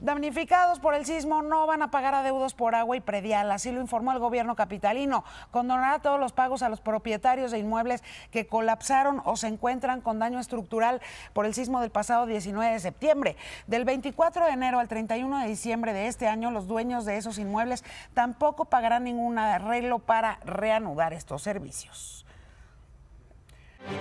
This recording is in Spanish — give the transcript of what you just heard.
Damnificados por el sismo no van a pagar adeudos por agua y predial, así lo informó el gobierno capitalino. Condonará todos los pagos a los propietarios de inmuebles que colapsaron o se encuentran con daño estructural por el sismo del pasado 19 de septiembre. Del 24 de enero al 31 de diciembre de este año, los dueños de esos inmuebles tampoco pagarán ningún arreglo para reanudar estos servicios.